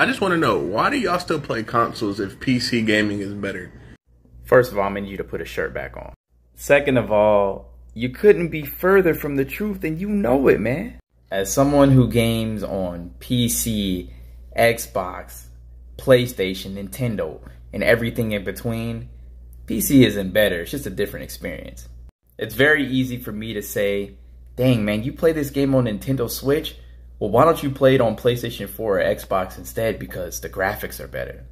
I just want to know why do y'all still play consoles if PC gaming is better? First of all, I'm need you to put a shirt back on. Second of all, you couldn't be further from the truth and you know it, man. As someone who games on PC, Xbox, PlayStation, Nintendo, and everything in between, PC isn't better. It's just a different experience. It's very easy for me to say, dang, man, you play this game on Nintendo Switch? Well, why don't you play it on PlayStation 4 or Xbox instead because the graphics are better?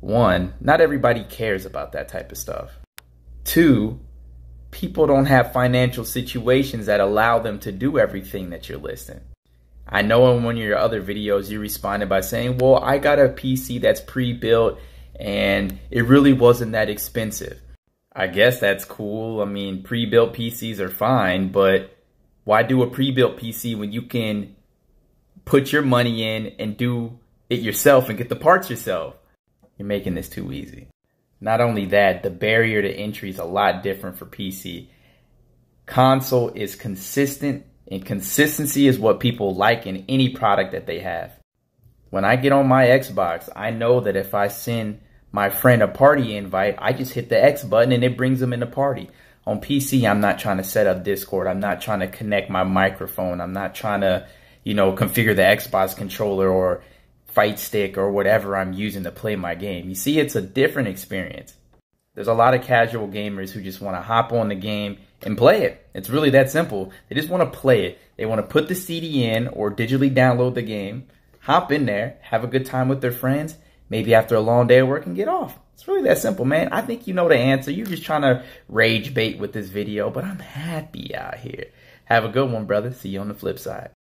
One, not everybody cares about that type of stuff. Two, people don't have financial situations that allow them to do everything that you're listing. I know in one of your other videos you responded by saying, well, I got a PC that's pre-built and it really wasn't that expensive. I guess that's cool. I mean, pre-built PCs are fine, but why do a pre-built PC when you can put your money in and do it yourself and get the parts yourself? You're making this too easy. Not only that, the barrier to entry is a lot different for PC. Console is consistent and consistency is what people like in any product that they have. When I get on my Xbox, I know that if I send my friend a party invite, I just hit the X button and it brings them in the party. On PC, I'm not trying to set up Discord. I'm not trying to connect my microphone. I'm not trying to, you know, configure the Xbox controller or fight stick or whatever I'm using to play my game. You see, it's a different experience. There's a lot of casual gamers who just want to hop on the game and play it. It's really that simple. They just want to play it. They want to put the CD in or digitally download the game, hop in there, have a good time with their friends, maybe after a long day of work and get off. It's really that simple, man. I think you know the answer. You're just trying to rage bait with this video, but I'm happy out here. Have a good one, brother. See you on the flip side.